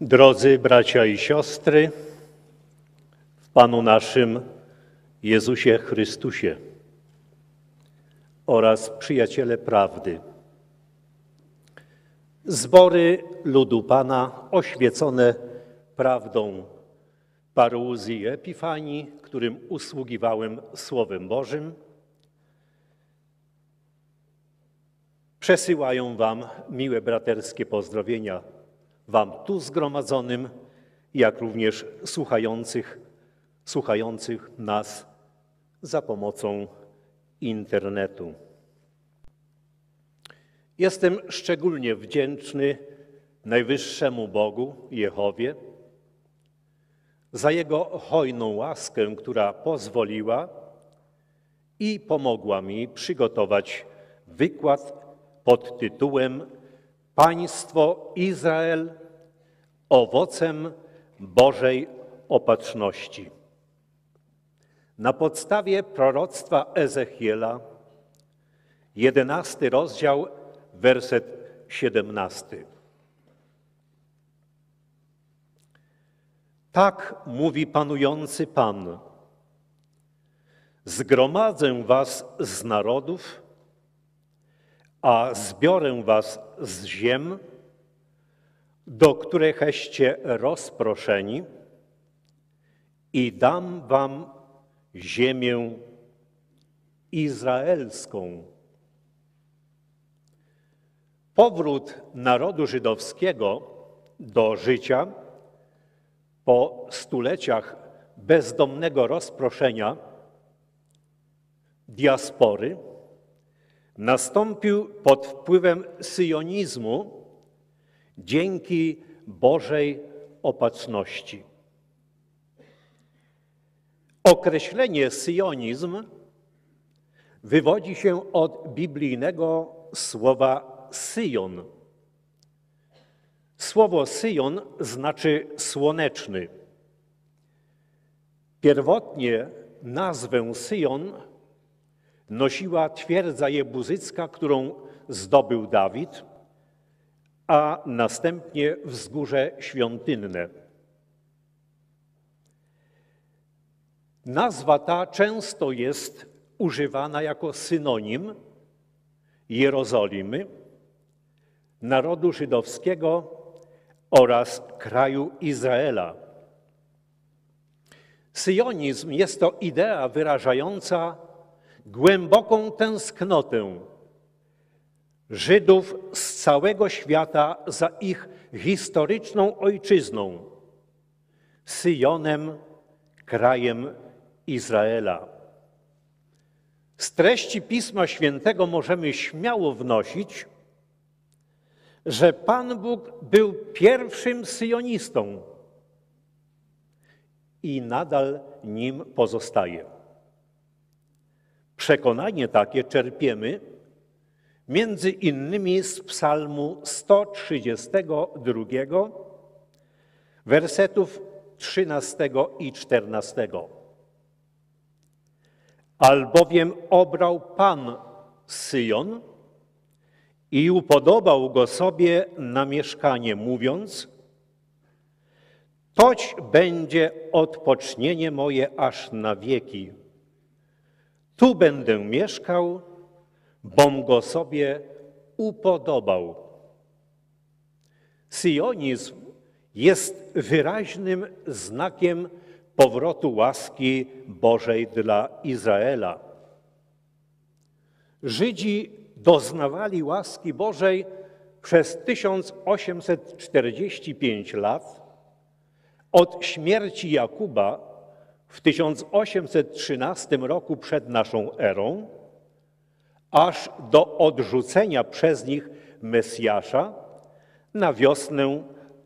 Drodzy bracia i siostry, w Panu naszym Jezusie Chrystusie oraz przyjaciele prawdy. Zbory ludu Pana oświecone prawdą paruzji Epifanii, którym usługiwałem Słowem Bożym, przesyłają Wam miłe braterskie pozdrowienia, Wam tu zgromadzonym, jak również słuchających, słuchających nas za pomocą internetu. Jestem szczególnie wdzięczny Najwyższemu Bogu, Jehowie, za Jego hojną łaskę, która pozwoliła i pomogła mi przygotować wykład pod tytułem Państwo Izrael owocem Bożej opatrzności. Na podstawie proroctwa Ezechiela, jedenasty rozdział, werset siedemnasty. Tak mówi panujący Pan. Zgromadzę was z narodów, a zbiorę was z ziem, do którecheście rozproszeni i dam wam ziemię izraelską. Powrót narodu żydowskiego do życia po stuleciach bezdomnego rozproszenia, diaspory, nastąpił pod wpływem syjonizmu dzięki Bożej opatrzności. Określenie syjonizm wywodzi się od biblijnego słowa syjon. Słowo syjon znaczy słoneczny. Pierwotnie nazwę Syjon nosiła twierdza jebuzycka, którą zdobył Dawid, a następnie wzgórze świątynne. Nazwa ta często jest używana jako synonim Jerozolimy, narodu żydowskiego oraz kraju Izraela. Syjonizm jest to idea wyrażająca głęboką tęsknotę Żydów z całego świata za ich historyczną ojczyzną, Syjonem, krajem Izraela. Z treści Pisma Świętego możemy śmiało wnosić, że Pan Bóg był pierwszym syjonistą i nadal nim pozostaje. Przekonanie takie czerpiemy między innymi z Psalmu 132, wersetów 13 i 14. Albowiem obrał Pan Syjon i upodobał go sobie na mieszkanie, mówiąc: Toć będzie odpocznienie moje aż na wieki. Tu będę mieszkał, bom go sobie upodobał. Sionizm jest wyraźnym znakiem powrotu łaski Bożej dla Izraela. Żydzi doznawali łaski Bożej przez 1845 lat od śmierci Jakuba w 1813 roku przed naszą erą, aż do odrzucenia przez nich Mesjasza na wiosnę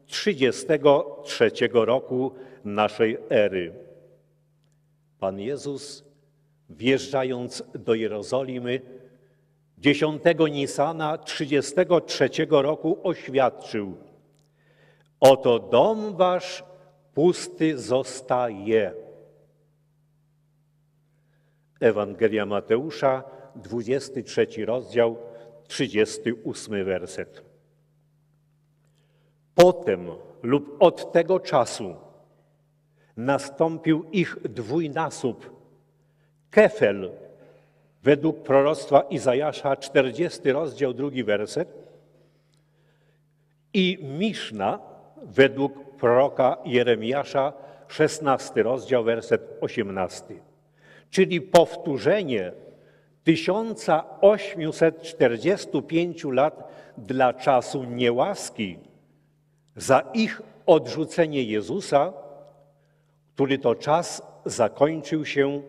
33 roku naszej ery. Pan Jezus, wjeżdżając do Jerozolimy, 10 Nisana 33 roku oświadczył: Oto dom wasz pusty zostaje. Ewangelia Mateusza, 23 rozdział, 38 werset. Potem lub od tego czasu nastąpił ich dwójnasób. Kefel, według proroctwa Izajasza, 40 rozdział, drugi werset, i Miszna, według proroka Jeremiasza, 16 rozdział, werset 18. Czyli powtórzenie 1845 lat dla czasu niełaski za ich odrzucenie Jezusa, który to czas zakończył się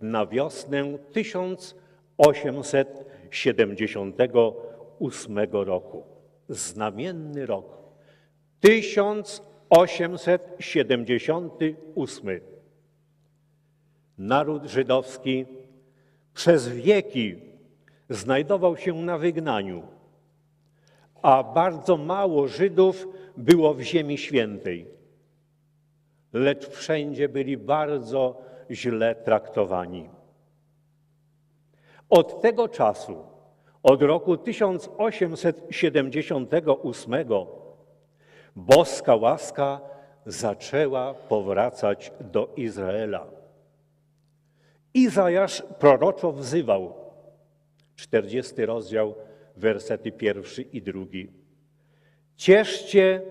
na wiosnę 1878 roku. Znamienny rok. 1878. Naród żydowski przez wieki znajdował się na wygnaniu, a bardzo mało Żydów było w Ziemi Świętej, lecz wszędzie byli bardzo źle traktowani. Od tego czasu, od roku 1878, boska łaska zaczęła powracać do Izraela. Izajasz proroczo wzywał, 40 rozdział, wersety pierwszy i drugi. Cieszcie,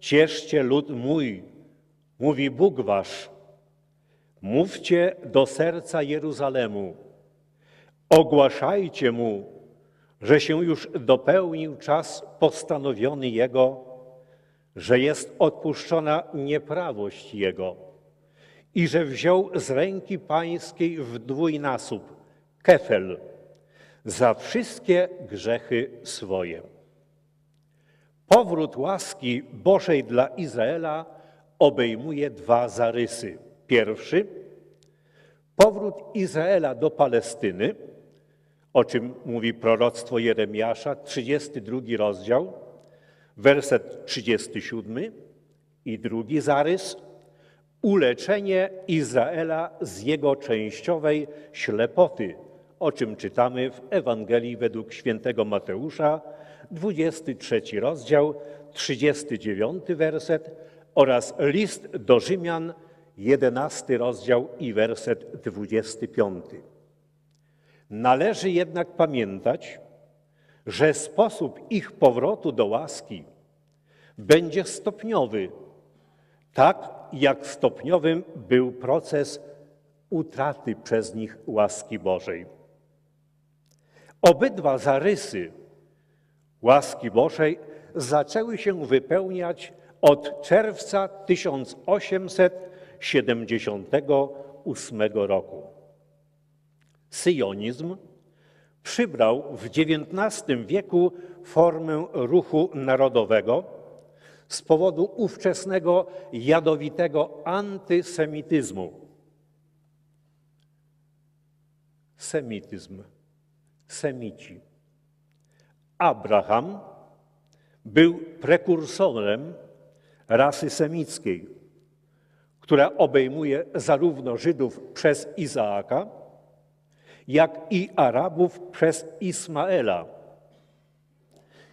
cieszcie lud mój, mówi Bóg wasz. Mówcie do serca Jeruzalemu. Ogłaszajcie mu, że się już dopełnił czas postanowiony Jego, że jest odpuszczona nieprawość Jego i że wziął z ręki pańskiej w dwójnasób, kefel, za wszystkie grzechy swoje. Powrót łaski Bożej dla Izraela obejmuje dwa zarysy. Pierwszy, powrót Izraela do Palestyny, o czym mówi proroctwo Jeremiasza, 32 rozdział, werset 37 i drugi zarys, uleczenie Izraela z jego częściowej ślepoty, o czym czytamy w Ewangelii według świętego Mateusza, 23 rozdział, 39 werset oraz list do Rzymian, 11 rozdział i werset 25. Należy jednak pamiętać, że sposób ich powrotu do łaski będzie stopniowy, tak jak stopniowym był proces utraty przez nich łaski Bożej. Obydwa zarysy łaski Bożej zaczęły się wypełniać od czerwca 1878 roku. Syjonizm przybrał w XIX wieku formę ruchu narodowego z powodu ówczesnego jadowitego antysemityzmu. Semityzm, semici. Abraham był prekursorem rasy semickiej, która obejmuje zarówno Żydów przez Izaaka, jak i Arabów przez Ismaela.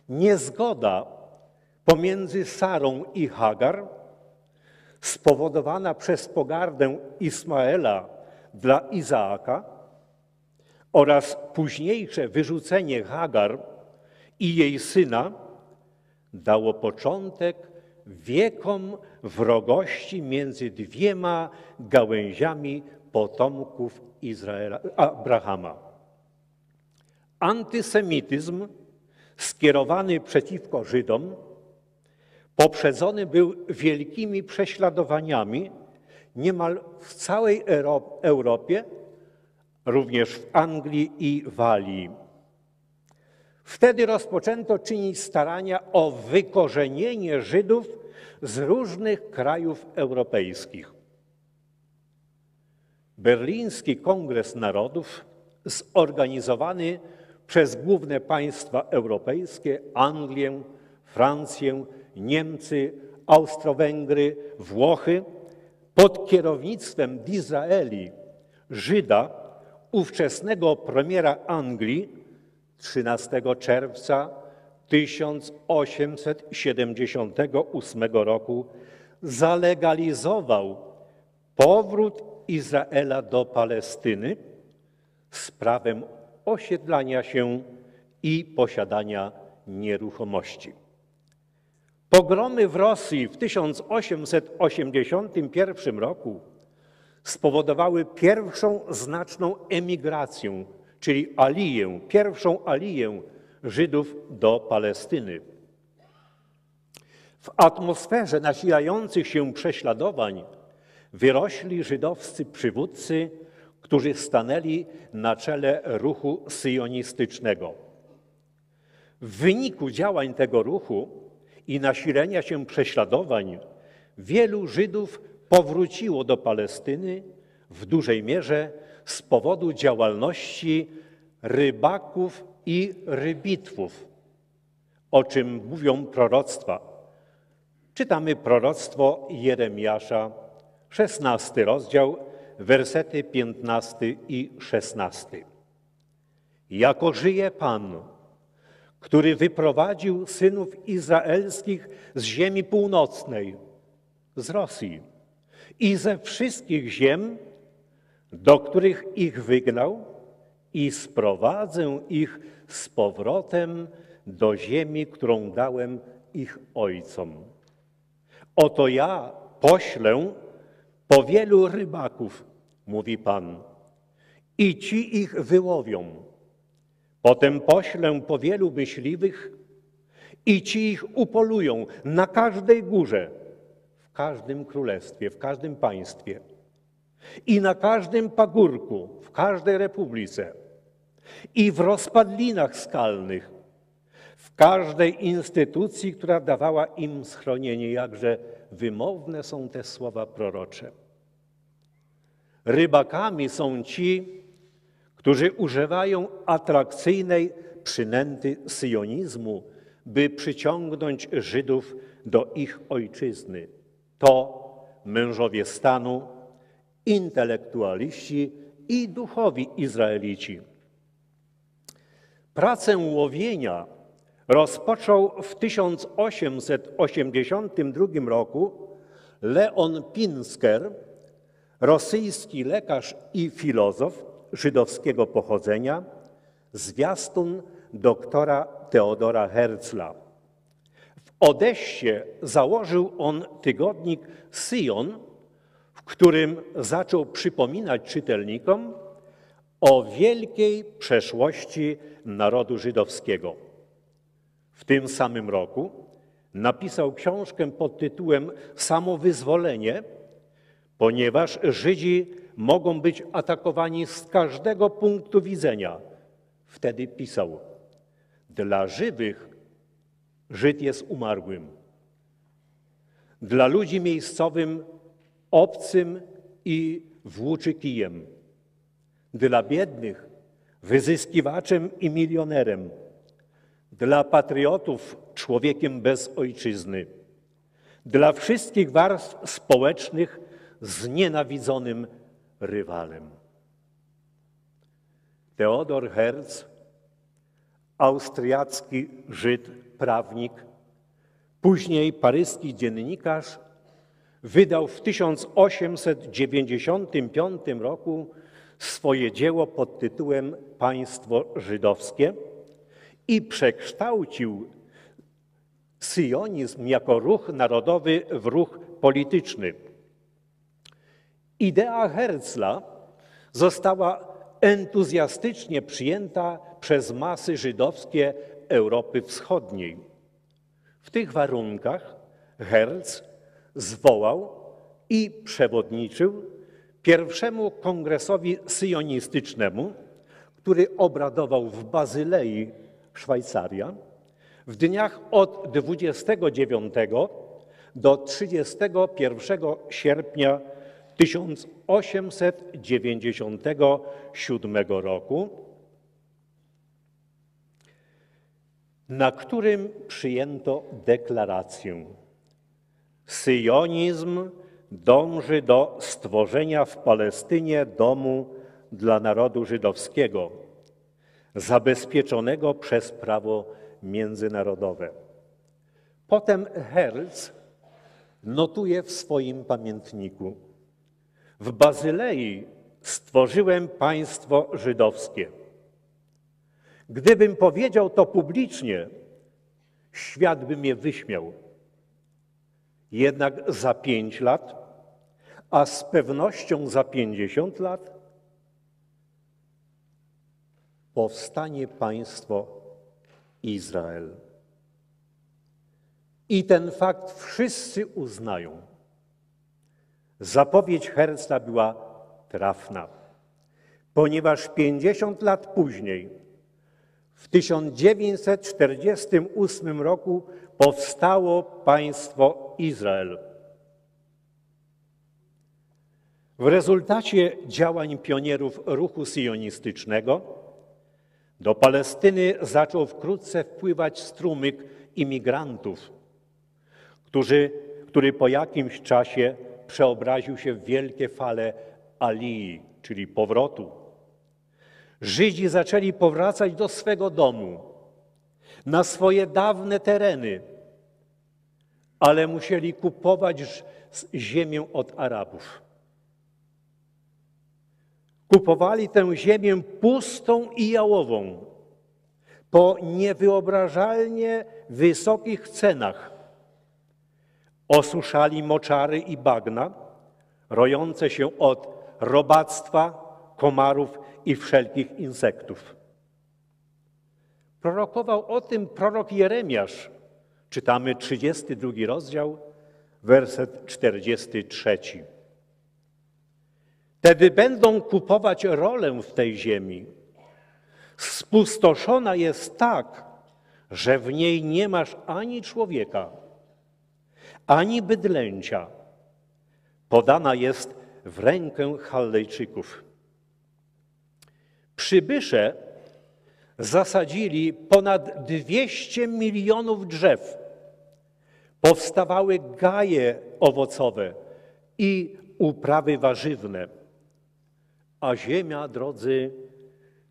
Niezgoda pomiędzy Sarą i Hagar, spowodowana przez pogardę Ismaela dla Izaaka oraz późniejsze wyrzucenie Hagar i jej syna, dało początek wiekom wrogości między dwiema gałęziami potomków Izraela, Abrahama. Antysemityzm skierowany przeciwko Żydom poprzedzony był wielkimi prześladowaniami niemal w całej Europie, również w Anglii i Walii. Wtedy rozpoczęto czynić starania o wykorzenienie Żydów z różnych krajów europejskich. Berliński Kongres Narodów, zorganizowany przez główne państwa europejskie Anglię, Francję, Niemcy, Austro-Węgry, Włochy, pod kierownictwem Dizraeli, Żyda, ówczesnego premiera Anglii, 13 czerwca 1878 roku zalegalizował powrót Izraela do Palestyny z prawem osiedlania się i posiadania nieruchomości. Pogromy w Rosji w 1881 roku spowodowały pierwszą znaczną emigrację, czyli aliję, pierwszą aliję Żydów do Palestyny. W atmosferze nasilających się prześladowań wyrośli żydowscy przywódcy, którzy stanęli na czele ruchu syjonistycznego. W wyniku działań tego ruchu i nasilenia się prześladowań wielu Żydów powróciło do Palestyny w dużej mierze z powodu działalności rybaków i rybitwów, o czym mówią proroctwa. Czytamy proroctwo Jeremiasza, 16 rozdział, wersety 15 i 16. Jako żyje Pan, który wyprowadził synów izraelskich z ziemi północnej, z Rosji i ze wszystkich ziem, do których ich wygnał, i sprowadzę ich z powrotem do ziemi, którą dałem ich ojcom. Oto ja poślę po wielu rybaków, mówi Pan, i ci ich wyłowią. Potem poślę po wielu myśliwych i ci ich upolują na każdej górze, w każdym królestwie, w każdym państwie i na każdym pagórku, w każdej republice i w rozpadlinach skalnych, w każdej instytucji, która dawała im schronienie, jakże wymowne są te słowa prorocze. Rybakami są ci, którzy używają atrakcyjnej przynęty syjonizmu, by przyciągnąć Żydów do ich ojczyzny. To mężowie stanu, intelektualiści i duchowi Izraelici. Pracę łowienia rozpoczął w 1882 roku Leon Pinsker, rosyjski lekarz i filozof żydowskiego pochodzenia, zwiastun doktora Teodora Herzla. W Odessie założył on tygodnik Sion, w którym zaczął przypominać czytelnikom o wielkiej przeszłości narodu żydowskiego. W tym samym roku napisał książkę pod tytułem Samowyzwolenie, ponieważ Żydzi mogą być atakowani z każdego punktu widzenia. Wtedy pisał: Dla żywych Żyd jest umarłym. Dla ludzi miejscowym obcym i włóczy kijem. Dla biednych wyzyskiwaczem i milionerem. Dla patriotów człowiekiem bez ojczyzny. Dla wszystkich warstw społecznych znienawidzonym rywalem. Teodor Herz, austriacki Żyd, prawnik, później paryski dziennikarz, wydał w 1895 roku swoje dzieło pod tytułem Państwo Żydowskie i przekształcił syjonizm jako ruch narodowy w ruch polityczny. Idea Herzla została entuzjastycznie przyjęta przez masy żydowskie Europy Wschodniej. W tych warunkach Herz zwołał i przewodniczył pierwszemu kongresowi syjonistycznemu, który obradował w Bazylei, Szwajcaria, w dniach od 29 do 31 sierpnia 1897 roku, na którym przyjęto deklarację. Syjonizm dąży do stworzenia w Palestynie domu dla narodu żydowskiego, zabezpieczonego przez prawo międzynarodowe. Potem Herz notuje w swoim pamiętniku. W Bazylei stworzyłem państwo żydowskie. Gdybym powiedział to publicznie, świat by mnie wyśmiał. Jednak za pięć lat, a z pewnością za pięćdziesiąt lat, powstanie państwo Izrael. I ten fakt wszyscy uznają. Zapowiedź Herzla była trafna, ponieważ 50 lat później, w 1948 roku, powstało państwo Izrael. W rezultacie działań pionierów ruchu sionistycznego do Palestyny zaczął wkrótce wpływać strumyk imigrantów, którzy, który po jakimś czasie przeobraził się w wielkie fale alii, czyli powrotu. Żydzi zaczęli powracać do swego domu, na swoje dawne tereny, ale musieli kupować ziemię od Arabów. Kupowali tę ziemię pustą i jałową po niewyobrażalnie wysokich cenach. Osuszali moczary i bagna, rojące się od robactwa, komarów i wszelkich insektów. Prorokował o tym prorok Jeremiasz. Czytamy 32 rozdział, werset 43. Wtedy będą kupować rolę w tej ziemi. Spustoszona jest tak, że w niej nie masz ani człowieka, ani bydlęcia. Podana jest w rękę Chaldejczyków. Przybysze zasadzili ponad 200 milionów drzew. Powstawały gaje owocowe i uprawy warzywne a ziemia, drodzy,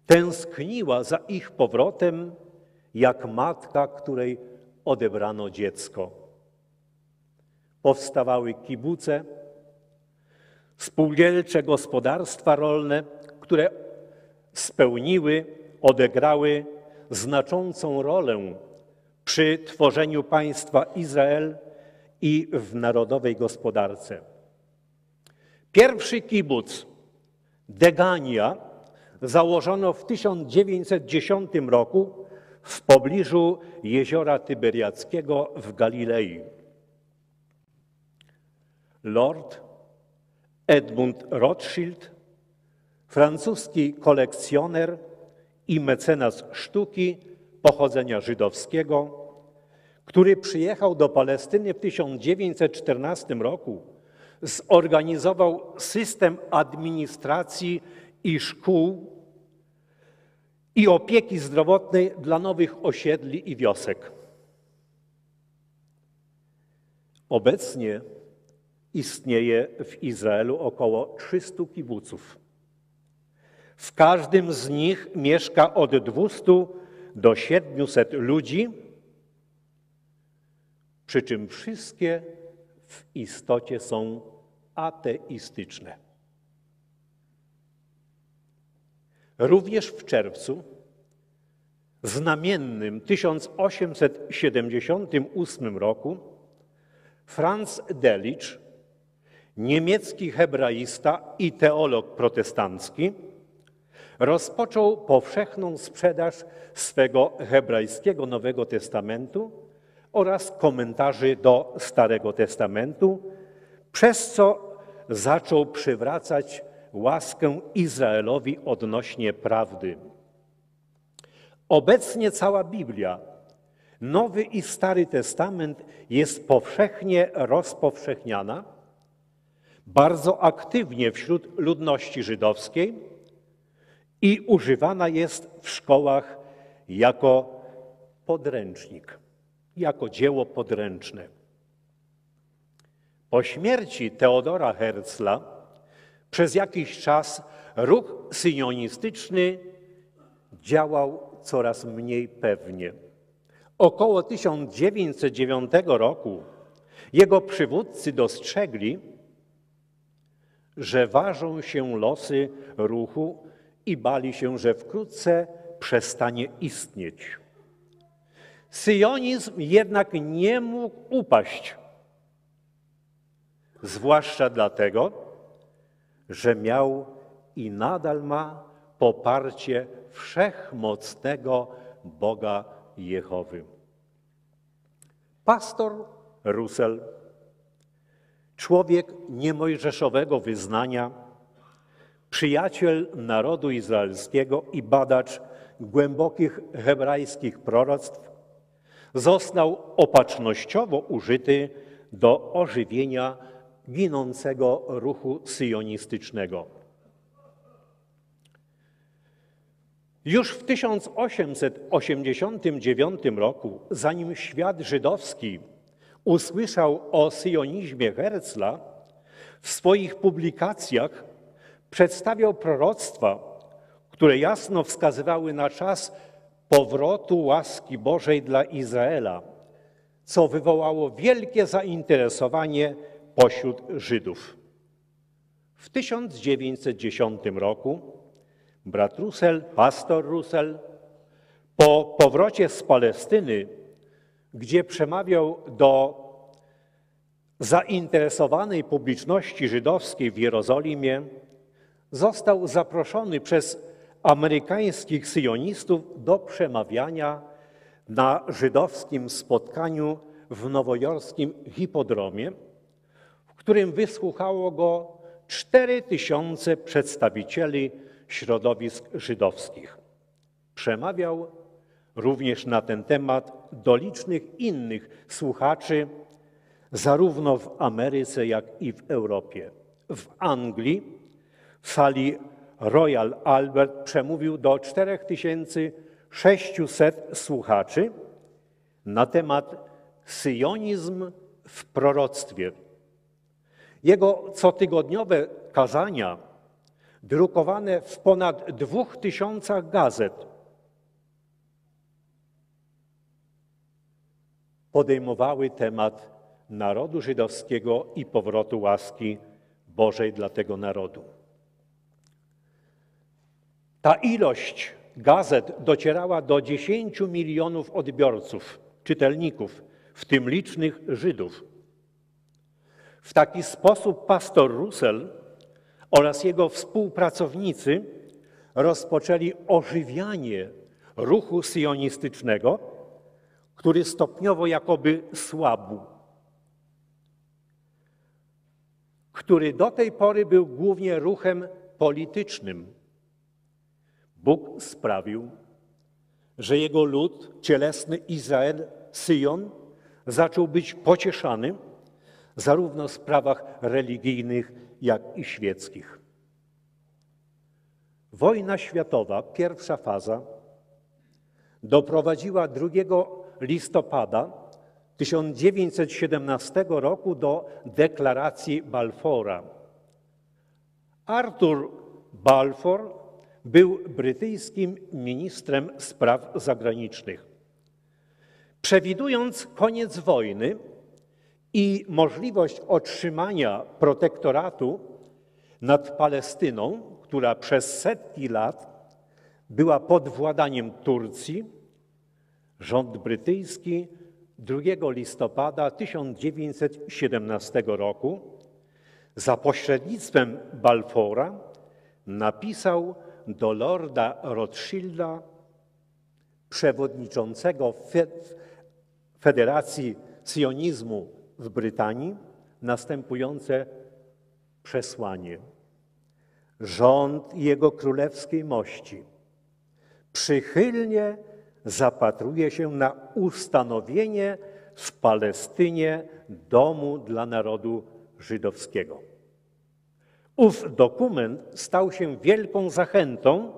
tęskniła za ich powrotem, jak matka, której odebrano dziecko. Powstawały kibuce, spółdzielcze gospodarstwa rolne, które spełniły, odegrały znaczącą rolę przy tworzeniu państwa Izrael i w narodowej gospodarce. Pierwszy kibuc Degania założono w 1910 roku w pobliżu jeziora Tyberiackiego w Galilei. Lord Edmund Rothschild, francuski kolekcjoner i mecenas sztuki pochodzenia żydowskiego, który przyjechał do Palestyny w 1914 roku zorganizował system administracji i szkół i opieki zdrowotnej dla nowych osiedli i wiosek. Obecnie istnieje w Izraelu około 300 kibuców. W każdym z nich mieszka od 200 do 700 ludzi, przy czym wszystkie w istocie są ateistyczne. Również w czerwcu, znamiennym 1878 roku, Franz Delitzsch, niemiecki hebraista i teolog protestancki, rozpoczął powszechną sprzedaż swego hebrajskiego Nowego Testamentu oraz komentarzy do Starego Testamentu, przez co zaczął przywracać łaskę Izraelowi odnośnie prawdy. Obecnie cała Biblia, Nowy i Stary Testament jest powszechnie rozpowszechniana, bardzo aktywnie wśród ludności żydowskiej i używana jest w szkołach jako podręcznik jako dzieło podręczne. Po śmierci Teodora Herzla przez jakiś czas ruch syjonistyczny działał coraz mniej pewnie, Około 1909 roku jego przywódcy dostrzegli, że ważą się losy ruchu i bali się, że wkrótce przestanie istnieć. Syjonizm jednak nie mógł upaść, zwłaszcza dlatego, że miał i nadal ma poparcie wszechmocnego Boga Jehowy. Pastor Russell, człowiek niemojżeszowego wyznania, przyjaciel narodu izraelskiego i badacz głębokich hebrajskich proroctw, został opatrznościowo użyty do ożywienia ginącego ruchu syjonistycznego. Już w 1889 roku, zanim świat żydowski usłyszał o syjonizmie Herzla, w swoich publikacjach przedstawiał proroctwa, które jasno wskazywały na czas powrotu łaski Bożej dla Izraela, co wywołało wielkie zainteresowanie pośród Żydów. W 1910 roku brat Russell, pastor Russell, po powrocie z Palestyny, gdzie przemawiał do zainteresowanej publiczności żydowskiej w Jerozolimie, został zaproszony przez amerykańskich syjonistów do przemawiania na żydowskim spotkaniu w nowojorskim hipodromie, w którym wysłuchało go cztery tysiące przedstawicieli środowisk żydowskich. Przemawiał również na ten temat do licznych innych słuchaczy, zarówno w Ameryce, jak i w Europie. W Anglii, w sali Royal Albert, przemówił do 4600 słuchaczy na temat syjonizm w proroctwie. Jego cotygodniowe kazania, drukowane w ponad dwóch tysiącach gazet, podejmowały temat narodu żydowskiego i powrotu łaski Bożej dla tego narodu. Ta ilość gazet docierała do 10 milionów odbiorców, czytelników, w tym licznych Żydów. W taki sposób pastor Russell oraz jego współpracownicy rozpoczęli ożywianie ruchu sionistycznego, który stopniowo jakoby słabł. który do tej pory był głównie ruchem politycznym. Bóg sprawił, że jego lud, cielesny Izrael, Syjon, zaczął być pocieszany zarówno w sprawach religijnych, jak i świeckich. Wojna światowa, pierwsza faza, doprowadziła 2 listopada 1917 roku do deklaracji Balfora. Arthur Balfour był brytyjskim ministrem spraw zagranicznych. Przewidując koniec wojny i możliwość otrzymania protektoratu nad Palestyną, która przez setki lat była pod władaniem Turcji, rząd brytyjski 2 listopada 1917 roku za pośrednictwem Balfora napisał do lorda Rothschilda, przewodniczącego Federacji Sionizmu w Brytanii, następujące przesłanie. Rząd Jego Królewskiej Mości przychylnie zapatruje się na ustanowienie w Palestynie domu dla narodu żydowskiego. Ów dokument stał się wielką zachętą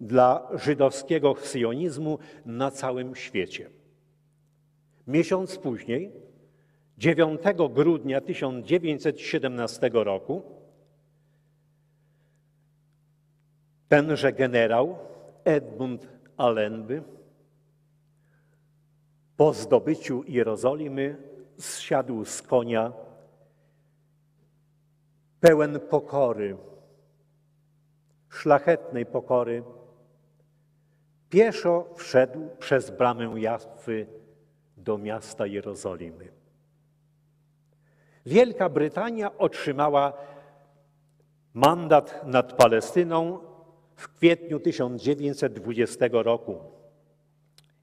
dla żydowskiego sionizmu na całym świecie. Miesiąc później, 9 grudnia 1917 roku, tenże generał Edmund Allenby po zdobyciu Jerozolimy zsiadł z konia pełen pokory, szlachetnej pokory, pieszo wszedł przez bramę Jafy do miasta Jerozolimy. Wielka Brytania otrzymała mandat nad Palestyną w kwietniu 1920 roku.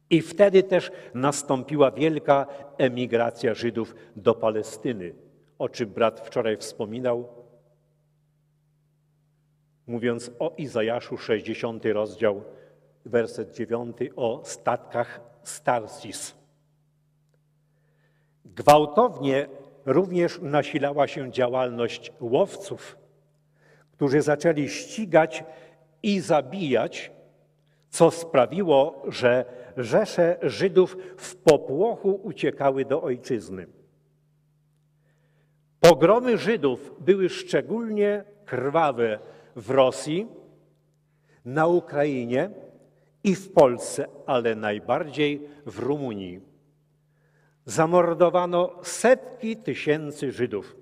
I wtedy też nastąpiła wielka emigracja Żydów do Palestyny, o czym brat wczoraj wspominał, mówiąc o Izajaszu 60 rozdział, werset 9 o statkach Starsis. Gwałtownie również nasilała się działalność łowców, którzy zaczęli ścigać i zabijać, co sprawiło, że rzesze Żydów w popłochu uciekały do ojczyzny. Pogromy Żydów były szczególnie krwawe w Rosji, na Ukrainie i w Polsce, ale najbardziej w Rumunii. Zamordowano setki tysięcy Żydów.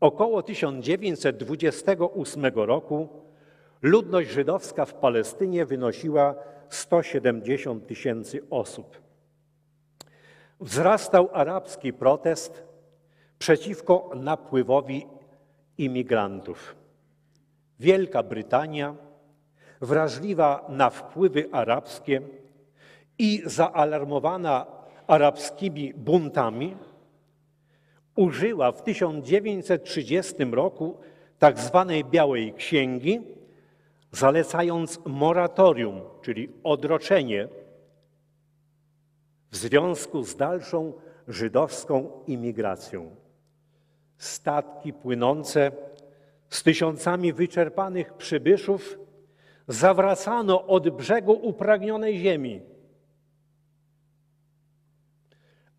Około 1928 roku ludność żydowska w Palestynie wynosiła 170 tysięcy osób. Wzrastał arabski protest przeciwko napływowi imigrantów. Wielka Brytania, wrażliwa na wpływy arabskie i zaalarmowana arabskimi buntami, użyła w 1930 roku tak zwanej Białej Księgi, zalecając moratorium, czyli odroczenie w związku z dalszą żydowską imigracją. Statki płynące z tysiącami wyczerpanych przybyszów zawracano od brzegu upragnionej ziemi,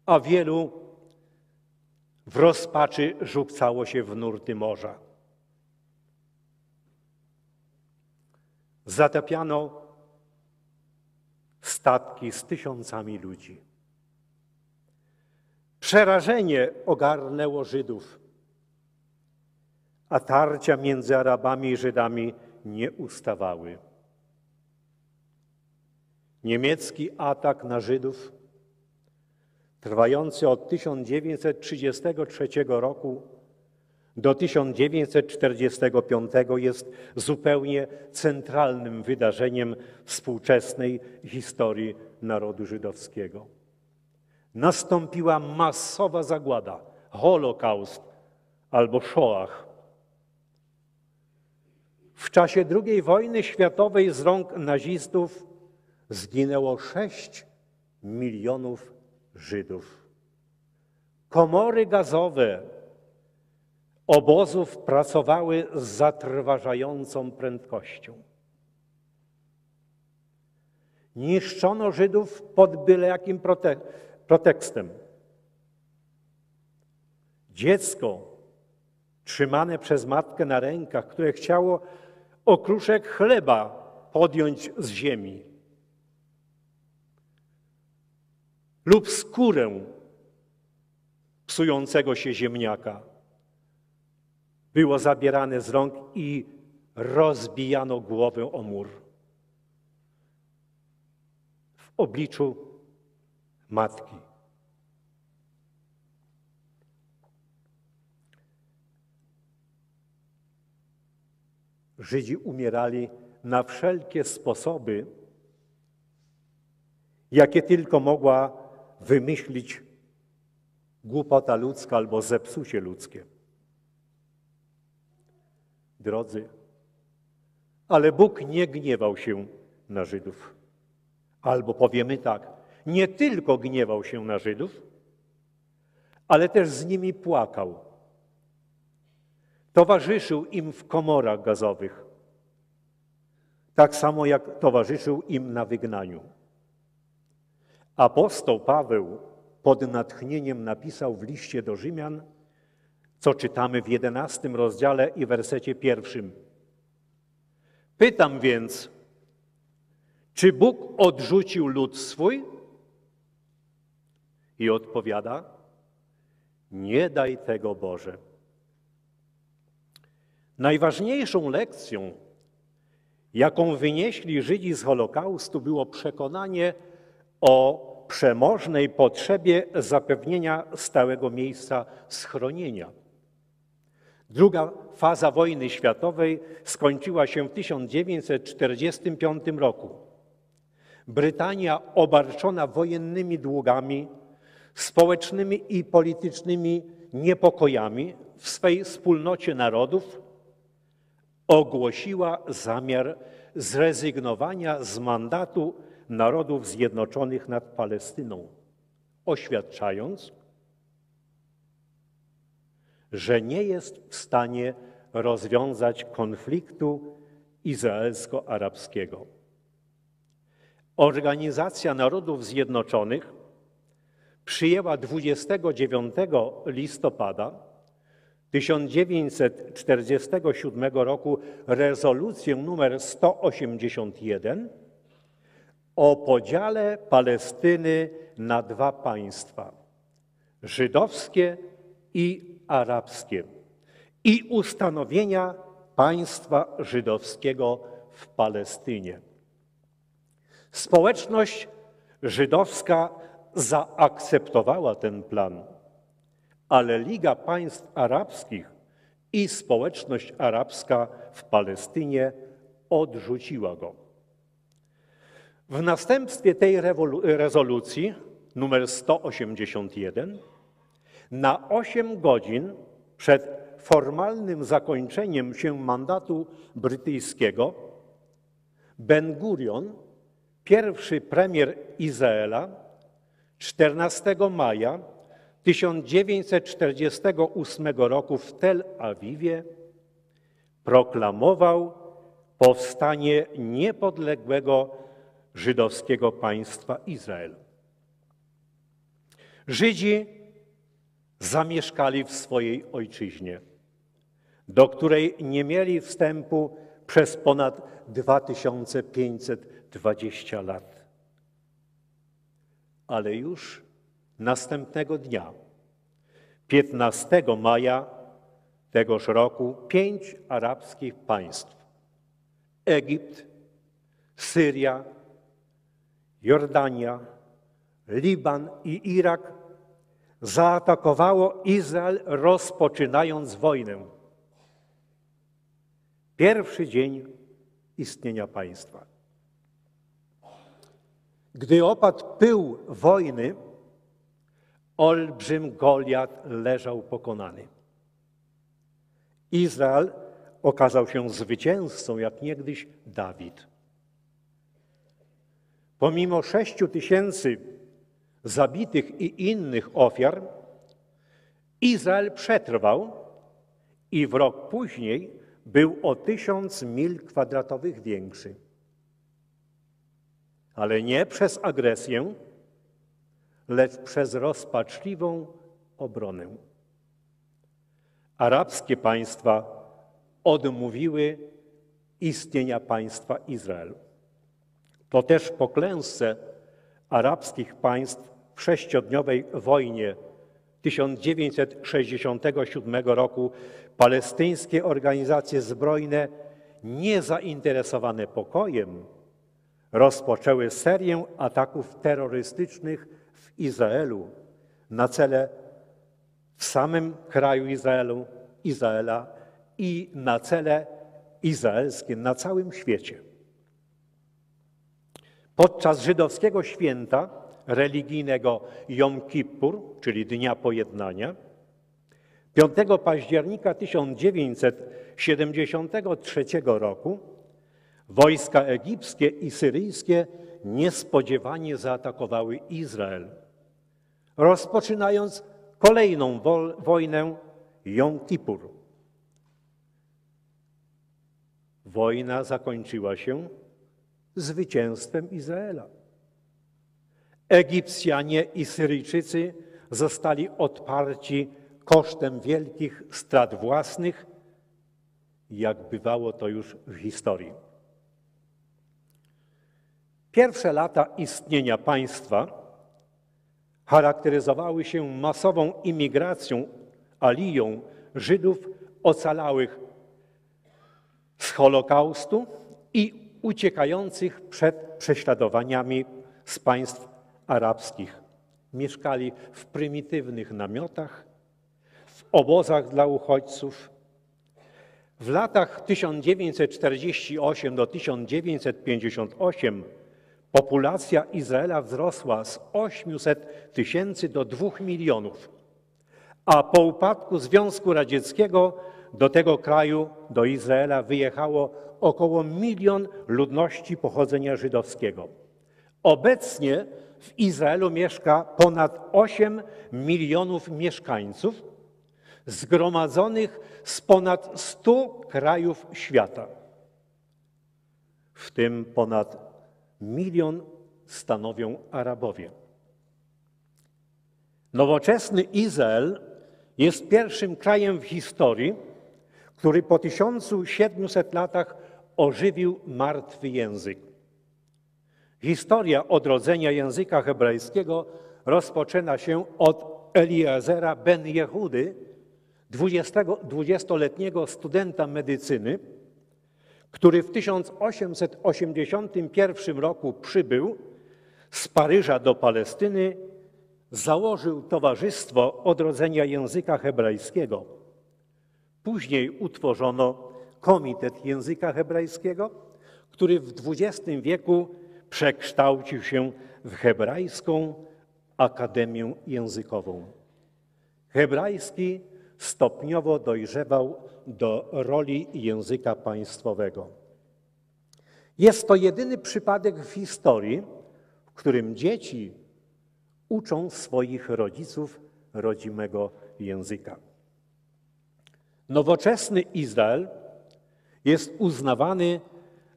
a wielu w rozpaczy rzucało się w nurty morza. Zatapiano statki z tysiącami ludzi. Przerażenie ogarnęło Żydów, a tarcia między Arabami i Żydami nie ustawały. Niemiecki atak na Żydów, trwający od 1933 roku do 1945, jest zupełnie centralnym wydarzeniem współczesnej historii narodu żydowskiego. Nastąpiła masowa zagłada, Holokaust albo Shoah. W czasie II wojny światowej z rąk nazistów zginęło 6 milionów Żydów. Komory gazowe obozów pracowały z zatrważającą prędkością. Niszczono Żydów pod byle jakim prote protekstem. Dziecko trzymane przez matkę na rękach, które chciało okruszek chleba podjąć z ziemi lub skórę psującego się ziemniaka. Było zabierane z rąk i rozbijano głowę o mur. W obliczu matki. Żydzi umierali na wszelkie sposoby, jakie tylko mogła wymyślić głupota ludzka albo zepsucie ludzkie. Drodzy, ale Bóg nie gniewał się na Żydów. Albo powiemy tak, nie tylko gniewał się na Żydów, ale też z nimi płakał. Towarzyszył im w komorach gazowych, tak samo jak towarzyszył im na wygnaniu. Apostoł Paweł pod natchnieniem napisał w liście do Rzymian, co czytamy w jedenastym rozdziale i wersecie pierwszym. Pytam więc, czy Bóg odrzucił lud swój? I odpowiada: Nie daj tego Boże. Najważniejszą lekcją, jaką wynieśli Żydzi z Holokaustu, było przekonanie o przemożnej potrzebie zapewnienia stałego miejsca schronienia. Druga faza wojny światowej skończyła się w 1945 roku. Brytania, obarczona wojennymi długami, społecznymi i politycznymi niepokojami w swej wspólnocie narodów, ogłosiła zamiar zrezygnowania z mandatu Narodów Zjednoczonych nad Palestyną, oświadczając, że nie jest w stanie rozwiązać konfliktu izraelsko-arabskiego. Organizacja Narodów Zjednoczonych przyjęła 29 listopada 1947 roku rezolucję nr 181 o podziale Palestyny na dwa państwa żydowskie i arabskie i ustanowienia państwa żydowskiego w Palestynie. Społeczność żydowska zaakceptowała ten plan, ale Liga Państw Arabskich i społeczność arabska w Palestynie odrzuciła go. W następstwie tej rezolucji numer 181 na 8 godzin przed formalnym zakończeniem się mandatu brytyjskiego Ben Gurion, pierwszy premier Izraela, 14 maja 1948 roku w Tel Awiwie proklamował powstanie niepodległego żydowskiego państwa Izrael. Żydzi zamieszkali w swojej ojczyźnie, do której nie mieli wstępu przez ponad 2520 lat. Ale już następnego dnia, 15 maja tegoż roku, pięć arabskich państw Egipt, Syria, Jordania, Liban i Irak zaatakowało Izrael, rozpoczynając wojnę. Pierwszy dzień istnienia państwa. Gdy opadł pył wojny, olbrzym Goliat leżał pokonany. Izrael okazał się zwycięzcą, jak niegdyś Dawid. Pomimo sześciu tysięcy zabitych i innych ofiar, Izrael przetrwał i w rok później był o tysiąc mil kwadratowych większy. Ale nie przez agresję, lecz przez rozpaczliwą obronę. Arabskie państwa odmówiły istnienia państwa Izrael. To też po klęsce arabskich państw w sześciodniowej wojnie 1967 roku palestyńskie organizacje zbrojne niezainteresowane pokojem rozpoczęły serię ataków terrorystycznych w Izraelu na cele w samym kraju Izraelu, Izraela i na cele izraelskie na całym świecie. Podczas żydowskiego święta religijnego Jom Kippur, czyli Dnia Pojednania, 5 października 1973 roku wojska egipskie i syryjskie niespodziewanie zaatakowały Izrael, rozpoczynając kolejną wojnę Jom Kippur. Wojna zakończyła się zwycięstwem Izraela. Egipcjanie i Syryjczycy zostali odparci kosztem wielkich strat własnych, jak bywało to już w historii. Pierwsze lata istnienia państwa charakteryzowały się masową imigracją, aliją Żydów ocalałych z Holokaustu i uciekających przed prześladowaniami z państw arabskich. Mieszkali w prymitywnych namiotach, w obozach dla uchodźców. W latach 1948 do 1958 populacja Izraela wzrosła z 800 tysięcy do 2 milionów, a po upadku Związku Radzieckiego do tego kraju, do Izraela, wyjechało około milion ludności pochodzenia żydowskiego. Obecnie w Izraelu mieszka ponad 8 milionów mieszkańców, zgromadzonych z ponad 100 krajów świata. W tym ponad milion stanowią Arabowie. Nowoczesny Izrael jest pierwszym krajem w historii, który po 1700 latach ożywił martwy język. Historia odrodzenia języka hebrajskiego rozpoczyna się od Eliezera ben Jehudy, 20-letniego studenta medycyny, który w 1881 roku przybył z Paryża do Palestyny, założył Towarzystwo Odrodzenia Języka Hebrajskiego. Później utworzono Komitet Języka Hebrajskiego, który w XX wieku przekształcił się w Hebrajską Akademię Językową. Hebrajski stopniowo dojrzewał do roli języka państwowego. Jest to jedyny przypadek w historii, w którym dzieci uczą swoich rodziców rodzimego języka. Nowoczesny Izrael jest uznawany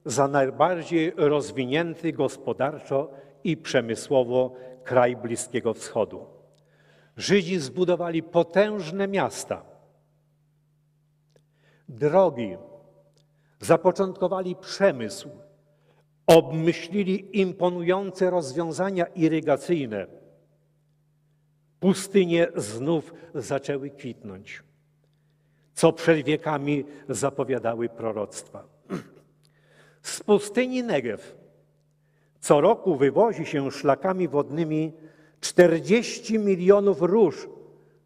za najbardziej rozwinięty gospodarczo i przemysłowo kraj Bliskiego Wschodu. Żydzi zbudowali potężne miasta, drogi, zapoczątkowali przemysł, obmyślili imponujące rozwiązania irygacyjne. Pustynie znów zaczęły kwitnąć, co przed wiekami zapowiadały proroctwa. Z pustyni Negew co roku wywozi się szlakami wodnymi 40 milionów róż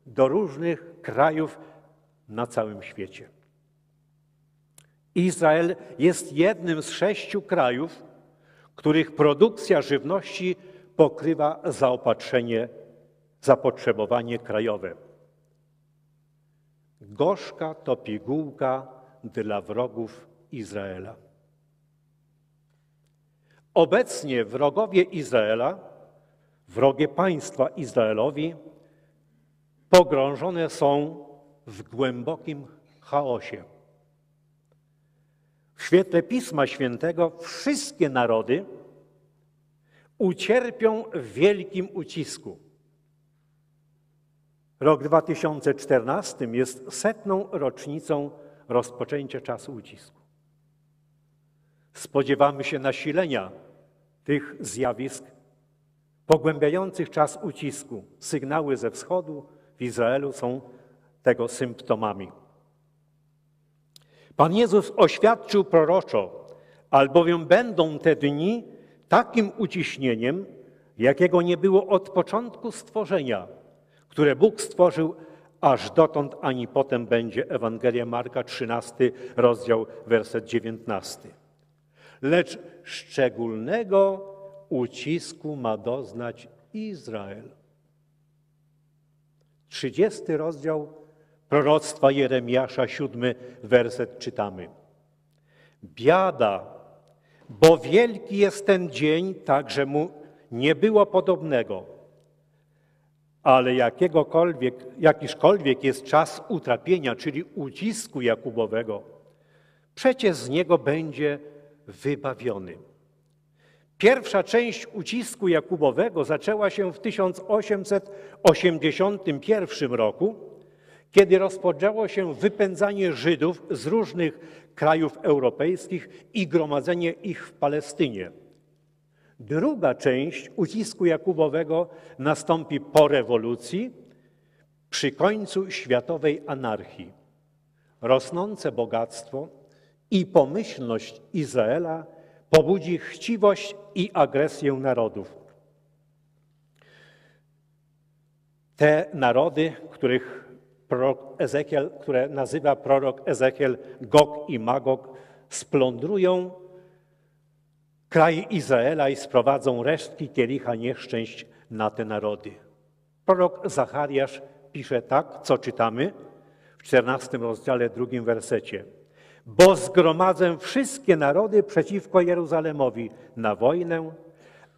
do różnych krajów na całym świecie. Izrael jest jednym z sześciu krajów, których produkcja żywności pokrywa zaopatrzenie, zapotrzebowanie krajowe. Gorzka to pigułka dla wrogów Izraela. Obecnie wrogowie Izraela, wrogie państwa Izraelowi, pogrążone są w głębokim chaosie. W świetle Pisma Świętego wszystkie narody ucierpią w wielkim ucisku. Rok 2014 jest setną rocznicą rozpoczęcia czasu ucisku. Spodziewamy się nasilenia tych zjawisk pogłębiających czas ucisku. Sygnały ze wschodu w Izraelu są tego symptomami. Pan Jezus oświadczył proroczo, albowiem będą te dni takim uciśnieniem, jakiego nie było od początku stworzenia, które Bóg stworzył aż dotąd, ani potem będzie. Ewangelia Marka, 13 rozdział, werset 19. Lecz szczególnego ucisku ma doznać Izrael. 30 rozdział proroctwa Jeremiasza, siódmy werset czytamy. Biada, bo wielki jest ten dzień, tak że mu nie było podobnego. Ale jakiegokolwiek, jakiżkolwiek jest czas utrapienia, czyli ucisku Jakubowego, przecież z niego będzie wybawiony. Pierwsza część ucisku Jakubowego zaczęła się w 1881 roku, kiedy rozpoczęło się wypędzanie Żydów z różnych krajów europejskich i gromadzenie ich w Palestynie. Druga część ucisku Jakubowego nastąpi po rewolucji, przy końcu światowej anarchii. Rosnące bogactwo i pomyślność Izraela pobudzi chciwość i agresję narodów. Te narody, których prorok Ezekiel, które nazywa prorok Ezekiel Gog i Magog, splądrują kraj Izraela i sprowadzą resztki kielicha nieszczęść na te narody. Prorok Zachariasz pisze tak, co czytamy w 14 rozdziale, drugim wersecie. Bo zgromadzę wszystkie narody przeciwko Jeruzalemowi na wojnę,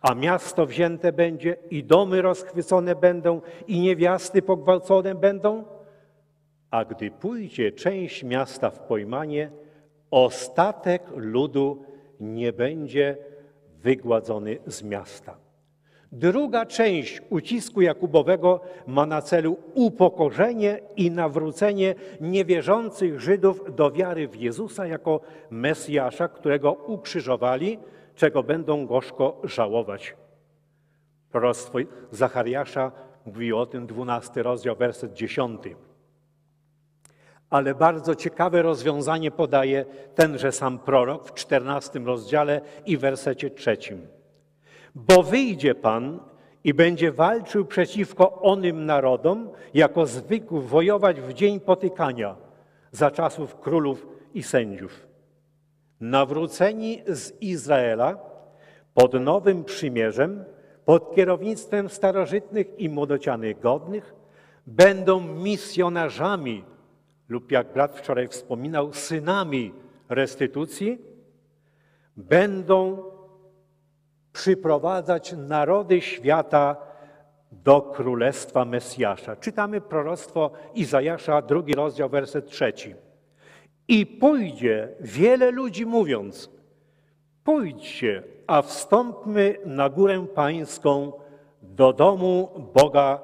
a miasto wzięte będzie i domy rozchwycone będą i niewiasty pogwałcone będą, a gdy pójdzie część miasta w pojmanie, ostatek ludu nie będzie wygładzony z miasta. Druga część ucisku Jakubowego ma na celu upokorzenie i nawrócenie niewierzących Żydów do wiary w Jezusa jako Mesjasza, którego ukrzyżowali, czego będą gorzko żałować. Proroctwo Zachariasza mówi o tym, 12 rozdział, werset 10. Ale bardzo ciekawe rozwiązanie podaje tenże sam prorok w 14 rozdziale i wersecie trzecim. Bo wyjdzie Pan i będzie walczył przeciwko onym narodom, jako zwykł wojować w dzień potykania za czasów królów i sędziów. Nawróceni z Izraela pod nowym przymierzem, pod kierownictwem starożytnych i młodocianych godnych, będą misjonarzami lub jak brat wczoraj wspominał, synami restytucji, będą przyprowadzać narody świata do królestwa Mesjasza. Czytamy proroctwo Izajasza, drugi rozdział, werset trzeci. I pójdzie wiele ludzi mówiąc, pójdźcie, a wstąpmy na górę pańską do domu Boga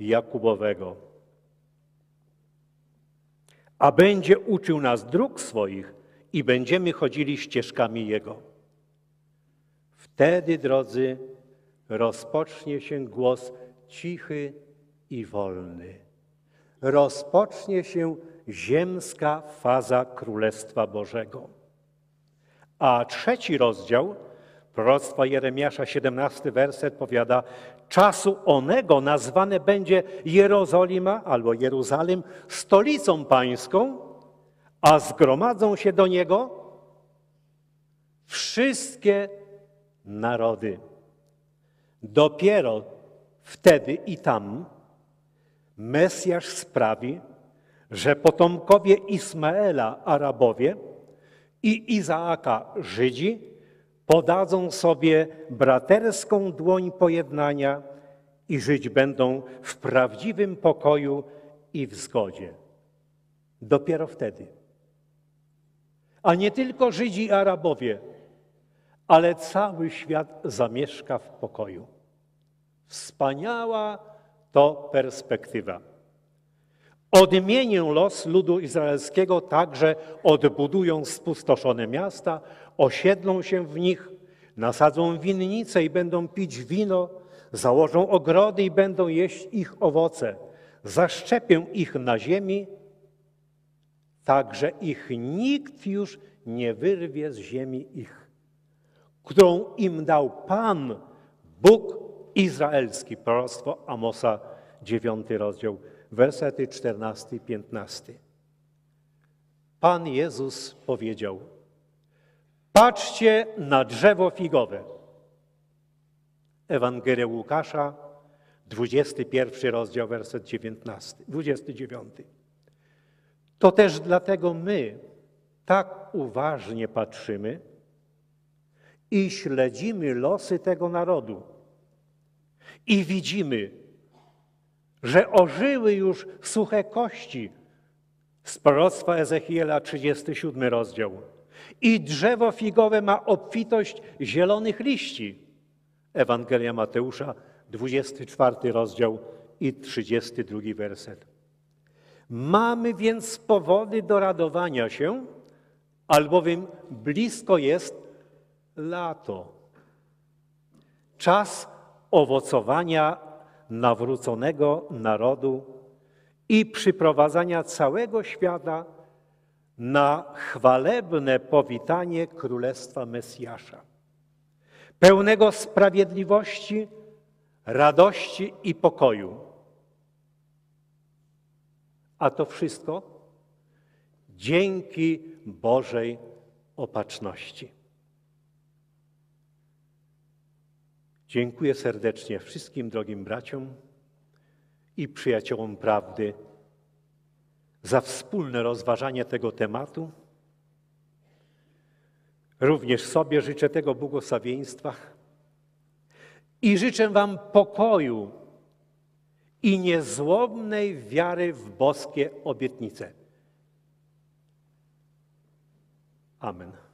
Jakubowego a będzie uczył nas dróg swoich i będziemy chodzili ścieżkami Jego. Wtedy, drodzy, rozpocznie się głos cichy i wolny. Rozpocznie się ziemska faza Królestwa Bożego. A trzeci rozdział proroctwa Jeremiasza, 17 werset powiada, czasu onego nazwane będzie Jerozolima albo Jeruzalem stolicą pańską, a zgromadzą się do niego wszystkie narody. Dopiero wtedy i tam Mesjasz sprawi, że potomkowie Ismaela, Arabowie, i Izaaka, Żydzi, podadzą sobie braterską dłoń pojednania i żyć będą w prawdziwym pokoju i w zgodzie. Dopiero wtedy. A nie tylko Żydzi i Arabowie, ale cały świat zamieszka w pokoju. Wspaniała to perspektywa. Odmienię los ludu izraelskiego tak, że odbudują spustoszone miasta, osiedlą się w nich, nasadzą winnice i będą pić wino, założą ogrody i będą jeść ich owoce, zaszczepię ich na ziemi, tak że ich nikt już nie wyrwie z ziemi ich, którą im dał Pan, Bóg Izraelski. Proroctwo Amosa, dziewiąty rozdział wersety 14 i 15. Pan Jezus powiedział: Patrzcie na drzewo figowe. Ewangelia Łukasza, 21 rozdział, werset 19, 29. To też dlatego my tak uważnie patrzymy i śledzimy losy tego narodu. I widzimy, że ożyły już suche kości z proroctwa Ezechiela, 37 rozdział. I drzewo figowe ma obfitość zielonych liści. Ewangelia Mateusza, 24 rozdział i 32 werset. Mamy więc powody do radowania się, albowiem blisko jest lato. czas owocowania nawróconego narodu i przyprowadzania całego świata na chwalebne powitanie Królestwa Mesjasza, pełnego sprawiedliwości, radości i pokoju. A to wszystko dzięki Bożej opatrzności. Dziękuję serdecznie wszystkim drogim braciom i przyjaciołom prawdy za wspólne rozważanie tego tematu. Również sobie życzę tego błogosławieństwa i życzę Wam pokoju i niezłomnej wiary w boskie obietnice. Amen.